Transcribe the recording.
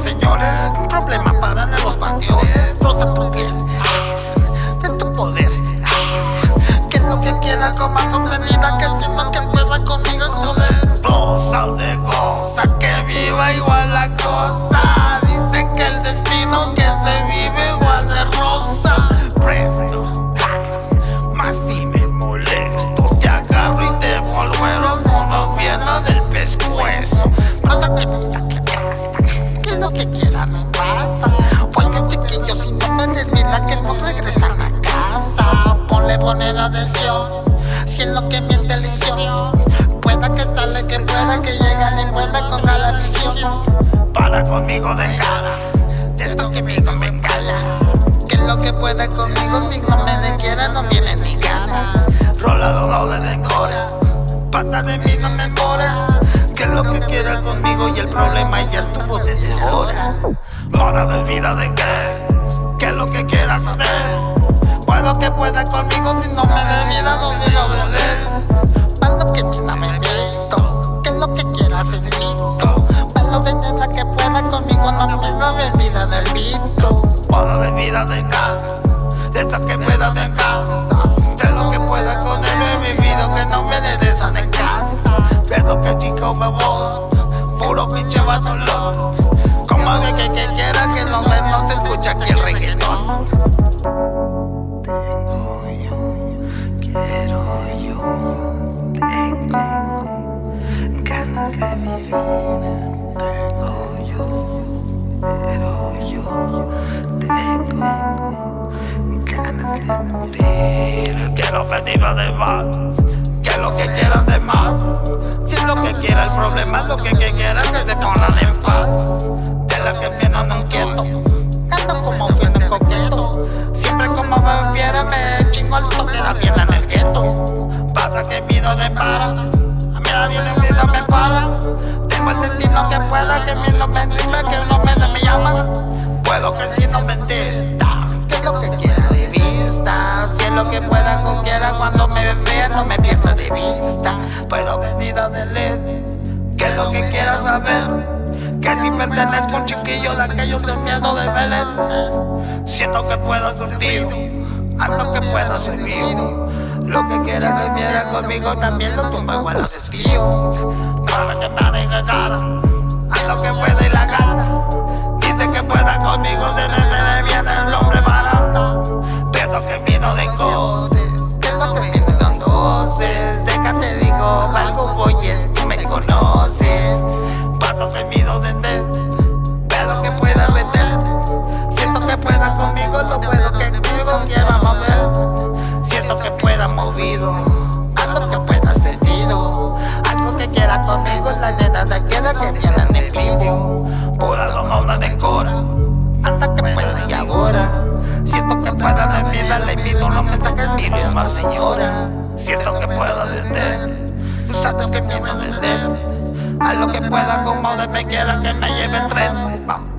señores. Un problema para los panteones. Rosa tu piel, De goza, que viva igual la cosa. Dicen que el destino que se vive igual de rosa. Presto, más si me molesto. Te agarro y te volvuero con los vientos del pescuezo. Manda que mira que pasa, que lo que quiera me basta. Oiga, chiquillo, si no me termina, que no regresan a casa. Ponle poner atención, si es lo que miente elección. Que sale, que pueda que llegue y pueda con la visión. Para conmigo de cara, de esto que me encala. Que lo que pueda conmigo, si no me de quiera, no tiene ni ganas. Rola doble de cora, pasa de mí, no me mora. Que lo que quiera conmigo y el problema ya estuvo desde ahora. Para de vida de qué, que lo que quieras hacer. Lo que pueda conmigo, si no me de vida, no me lo de Para lo que mina me quieras es mito. Para lo de nada que pueda conmigo, no me lo de vida del mito. Para de vida de acá, de esto que pueda de acá. De lo que pueda con él en mi vida, que no me regresan en casa. Pero que chico me voy, puro pinche vato loco. Como de que, que quiera que no me no se escucha aquí el reggaetón. De morir. Quiero pedir además que lo que quieran de más. Si es lo que quiera el problema, es lo que, que quieran que se pongan en paz. De la que viene ando inquieto, ando como en coqueto. Siempre como me fiera me chingo al toque la fiesta en el gueto. Pasa que mi no me para, a mí nadie le vida me para. Tengo el destino que pueda, que mi no me dime, que no me, me llaman. Puedo que si no me Puedo venir a leer, que es lo que quiera saber. Que si pertenezco a un chiquillo de aquellos en miedo de Belén, siento que puedo surtir a lo que pueda servir. Lo que quiera que viera conmigo también lo tumba igual a tío. Para que me cara a lo que pueda y la gana. Dice que pueda conmigo, se le viene el hombre baranda. Pero que vino de Movido, algo que pueda sentido. Algo que quiera conmigo, la nena de quiera que viera en el vivo. Por algo no la decora, anda que pueda y ahora. Si esto que pueda me vida, le invito unos mensajes, mi más señora. Si esto que pueda vender, tú sabes que a vender. A lo que pueda, como de me quiera que me lleve el tren. Vamos.